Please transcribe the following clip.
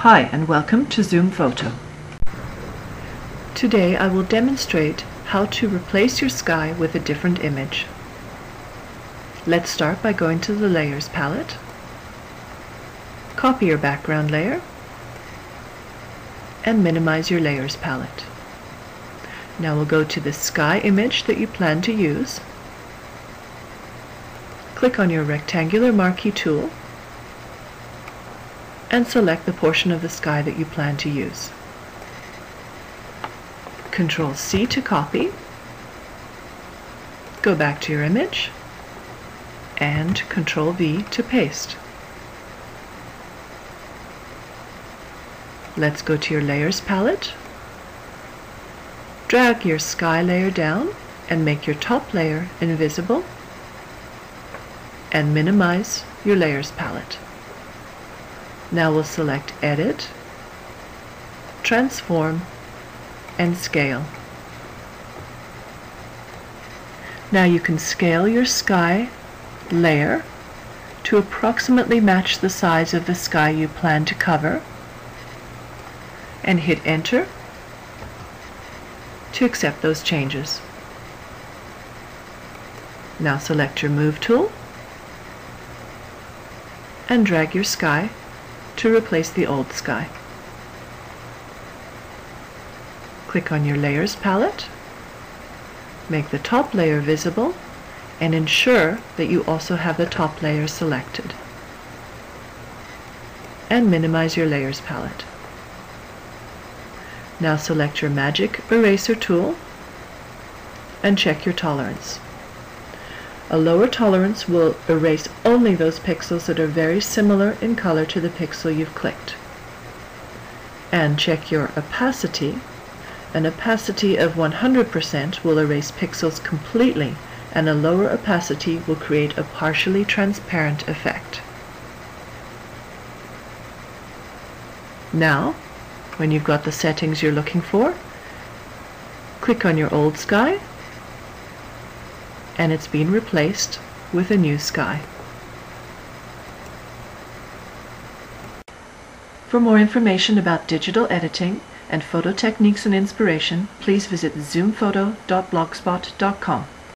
Hi and welcome to Zoom Photo. Today I will demonstrate how to replace your sky with a different image. Let's start by going to the Layers palette, copy your background layer, and minimize your Layers palette. Now we'll go to the sky image that you plan to use, click on your rectangular marquee tool, and select the portion of the sky that you plan to use. Control C to copy, go back to your image, and Control V to paste. Let's go to your Layers palette, drag your sky layer down and make your top layer invisible, and minimize your Layers palette. Now we'll select Edit, Transform, and Scale. Now you can scale your sky layer to approximately match the size of the sky you plan to cover and hit enter to accept those changes. Now select your move tool and drag your sky to replace the old sky. Click on your Layers palette, make the top layer visible, and ensure that you also have the top layer selected. And minimize your Layers palette. Now select your Magic Eraser tool and check your tolerance. A lower tolerance will erase only those pixels that are very similar in color to the pixel you've clicked. And check your opacity. An opacity of 100% will erase pixels completely and a lower opacity will create a partially transparent effect. Now, when you've got the settings you're looking for, click on your old sky and it's been replaced with a new sky. For more information about digital editing and photo techniques and inspiration, please visit zoomphoto.blogspot.com.